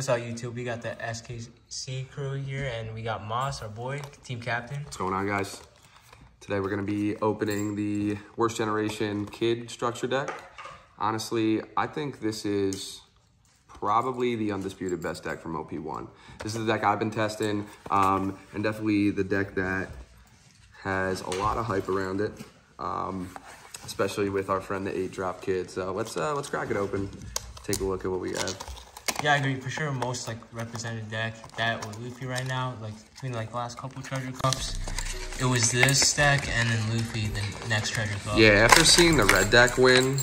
What's up, YouTube? We got the SKC crew here, and we got Moss, our boy, team captain. What's going on, guys? Today we're going to be opening the Worst Generation Kid Structure deck. Honestly, I think this is probably the undisputed best deck from OP1. This is the deck I've been testing, um, and definitely the deck that has a lot of hype around it, um, especially with our friend the 8-Drop Kid. So let's, uh, let's crack it open, take a look at what we have. Yeah, I agree. For sure, most like represented deck that or Luffy right now, like between like the last couple treasure cups, it was this deck and then Luffy the next treasure cup. Yeah, after seeing the red deck win,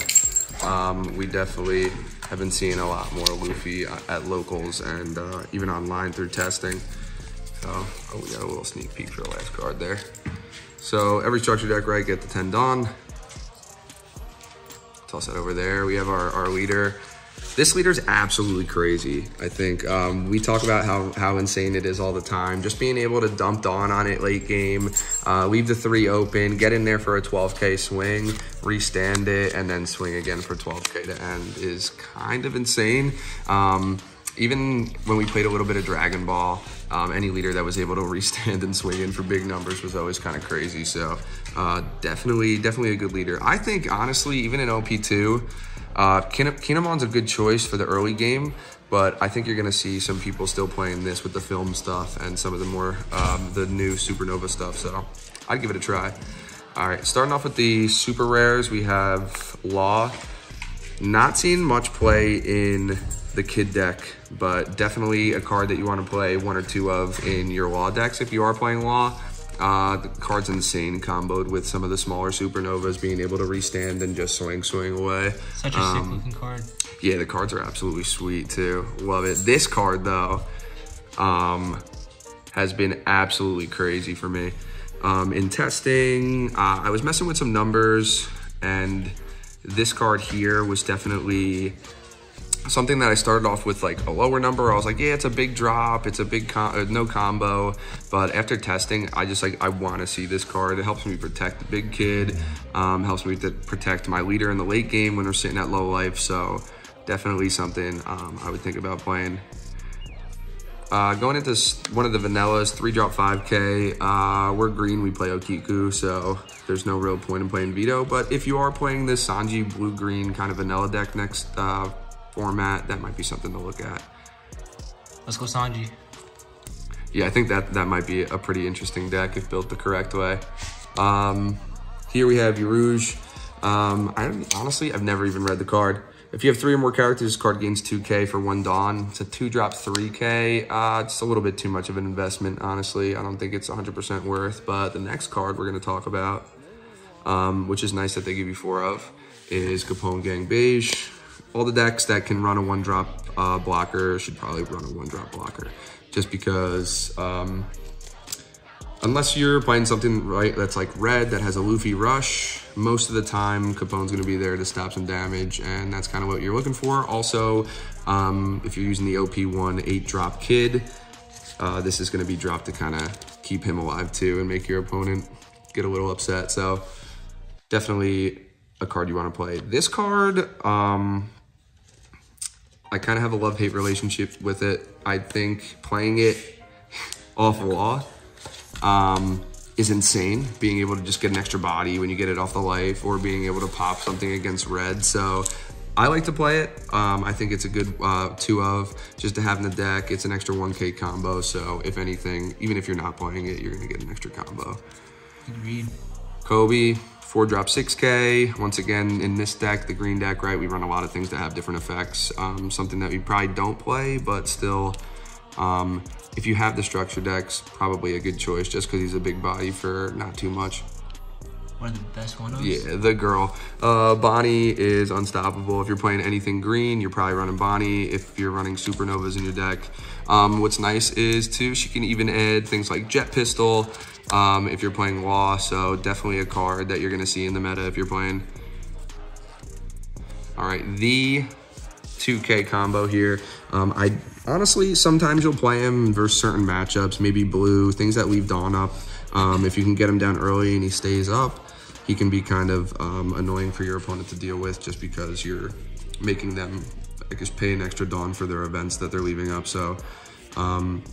um, we definitely have been seeing a lot more Luffy at locals and uh, even online through testing. So, oh, we got a little sneak peek for the last card there. So every structure deck, right, get the 10 Don. Toss that over there. We have our, our leader. This leader is absolutely crazy. I think um, we talk about how, how insane it is all the time. Just being able to dump Don on it late game, uh, leave the three open, get in there for a 12K swing, restand it, and then swing again for 12K to end is kind of insane. Um, even when we played a little bit of Dragon Ball, um, any leader that was able to restand and swing in for big numbers was always kind of crazy. So uh, definitely, definitely a good leader. I think honestly, even in OP2, uh, Kinemon's a good choice for the early game, but I think you're going to see some people still playing this with the film stuff and some of the more, um, the new Supernova stuff. So I'd give it a try. All right, starting off with the super rares, we have Law. Not seeing much play in the kid deck, but definitely a card that you want to play one or two of in your Law decks if you are playing Law. Uh, the card's insane comboed with some of the smaller supernovas being able to restand and just swing, swing away. Such a um, sick looking card. Yeah, the cards are absolutely sweet too. Love it. This card though, um, has been absolutely crazy for me. Um, in testing, uh, I was messing with some numbers and this card here was definitely something that I started off with like a lower number. I was like, yeah, it's a big drop. It's a big com uh, no combo. But after testing, I just like, I want to see this card. It helps me protect the big kid. Um, helps me to protect my leader in the late game when we're sitting at low life. So definitely something um, I would think about playing. Uh, going into one of the vanillas, 3 drop 5k, uh, we're green, we play Okiku, so there's no real point in playing Vito. But if you are playing this Sanji blue-green kind of vanilla deck next uh, format, that might be something to look at. Let's go Sanji. Yeah, I think that, that might be a pretty interesting deck if built the correct way. Um, here we have Urouge. Um, I honestly, I've never even read the card. If you have three or more characters, this card gains 2k for one Don. It's a two drop 3k. Uh, it's a little bit too much of an investment, honestly. I don't think it's 100% worth, but the next card we're gonna talk about, um, which is nice that they give you four of, is Capone Gang Bege all the decks that can run a one drop uh, blocker should probably run a one drop blocker just because um, unless you're playing something right that's like red that has a Luffy rush, most of the time Capone's gonna be there to stop some damage and that's kind of what you're looking for. Also, um, if you're using the OP1 eight drop kid, uh, this is gonna be dropped to kind of keep him alive too and make your opponent get a little upset. So definitely a card you wanna play. This card, um, I kind of have a love-hate relationship with it. I think playing it off law um, is insane. Being able to just get an extra body when you get it off the life or being able to pop something against red. So I like to play it. Um, I think it's a good uh, two of just to have in the deck. It's an extra 1k combo. So if anything, even if you're not playing it, you're gonna get an extra combo. Agreed. Kobe, Four drop 6K. Once again, in this deck, the green deck, right, we run a lot of things that have different effects. Um, something that we probably don't play, but still, um, if you have the structure decks, probably a good choice just because he's a big body for not too much. One of the best ones. Yeah, the girl. Uh, Bonney is unstoppable. If you're playing anything green, you're probably running Bonney. If you're running Supernovas in your deck. Um, what's nice is, too, she can even add things like Jet Pistol, um, if you're playing Law. So definitely a card that you're to see in the meta if you're playing. All right, the 2K combo here. Um, I honestly, sometimes you'll play him versus certain matchups, maybe blue, things that leave Don up. Um, if you can get him down early and he stays up, he can be kind of um, annoying for your opponent to deal with just because you're making them I guess pay an extra Don for their events that they're leaving up. So um,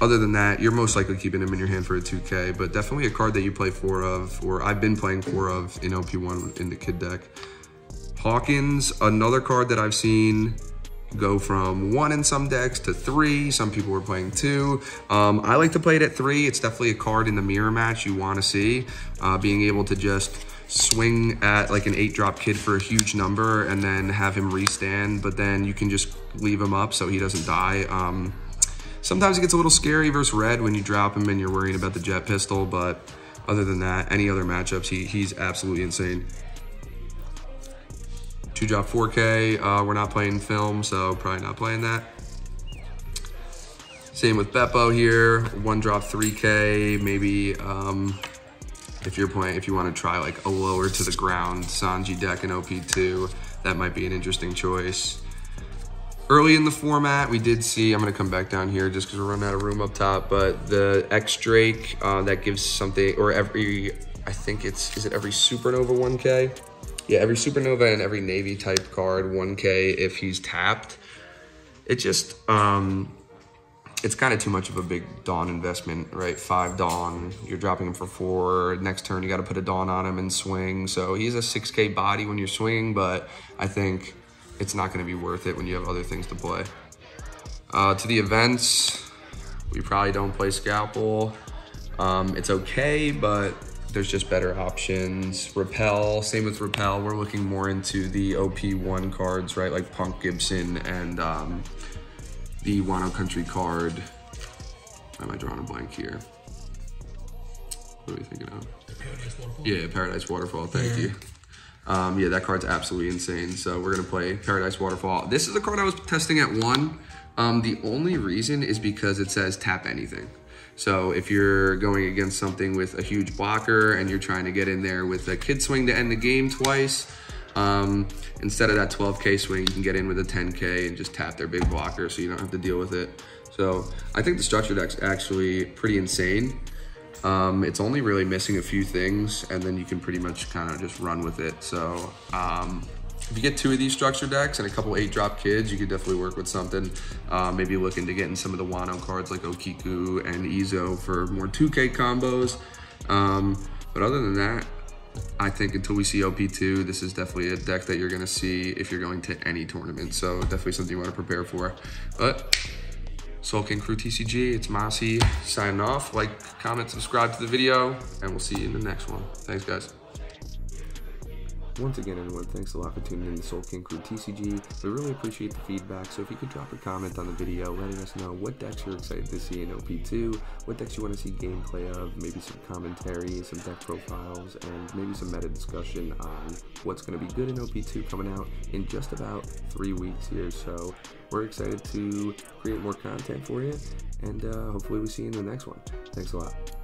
other than that, you're most likely keeping him in your hand for a 2K, but definitely a card that you play four of, or I've been playing four of in OP1 in the kid deck. Hawkins, another card that I've seen go from one in some decks to three. Some people were playing two. Um, I like to play it at three. It's definitely a card in the mirror match you want to see. Uh, being able to just swing at like an eight drop kid for a huge number and then have him restand, but then you can just leave him up so he doesn't die. Um, sometimes it gets a little scary versus red when you drop him and you're worrying about the jet pistol, but other than that, any other matchups, he, he's absolutely insane. Two drop 4K, uh, we're not playing film, so probably not playing that. Same with Bepo here, one drop 3K, maybe um, if you're playing, if you want to try like a lower to the ground Sanji deck in OP2, that might be an interesting choice. Early in the format, we did see, I'm gonna come back down here just because we're running out of room up top, but the X Drake, uh, that gives something, or every, I think it's, is it every Supernova 1K? Yeah, every Supernova and every Navy type card 1K if he's tapped. It just, um, it's kind of too much of a big Don investment, right? Five Don, you're dropping him for four. Next turn, you got to put a Don on him and swing. So he's a 6K body when you're swinging, but I think it's not going to be worth it when you have other things to play. Uh, to the events, we probably don't play Scalpel. Um, it's okay, but there's just better options. Repel, same with Repel. We're looking more into the OP1 cards, right? Like Punk Gibson and um, the Wano Country card. Why am I drawing a blank here? What are we thinking of? Paradise Waterfall. Yeah, Paradise Waterfall, thank you. Um, yeah, that card's absolutely insane. So we're gonna play Paradise Waterfall. This is a card I was testing at one. Um, the only reason is because it says tap anything. So if you're going against something with a huge blocker and you're trying to get in there with a kid swing to end the game twice, um, instead of that 12K swing, you can get in with a 10K and just tap their big blocker so you don't have to deal with it. So I think the structure deck's actually pretty insane. Um, it's only really missing a few things and then you can pretty much kind of just run with it. So um, if you get two of these structure decks and a couple eight drop kids, you could definitely work with something. Uh, maybe looking to get in some of the Wano cards like Okiku and Izo for more 2K combos. Um, but other than that, I think until we see OP2, this is definitely a deck that you're going to see if you're going to any tournament. So definitely something you want to prepare for. But Soul King Crew TCG, it's Mossy signing off. Like, comment, subscribe to the video, and we'll see you in the next one. Thanks, guys. Once again, everyone, thanks a lot for tuning in to Soul King Crew TCG. We really appreciate the feedback, so if you could drop a comment on the video letting us know what decks you're excited to see in OP2, what decks you want to see gameplay of, maybe some commentary, some deck profiles, and maybe some meta discussion on what's going to be good in OP2 coming out in just about three weeks here. So we're excited to create more content for you, and uh, hopefully we see you in the next one. Thanks a lot.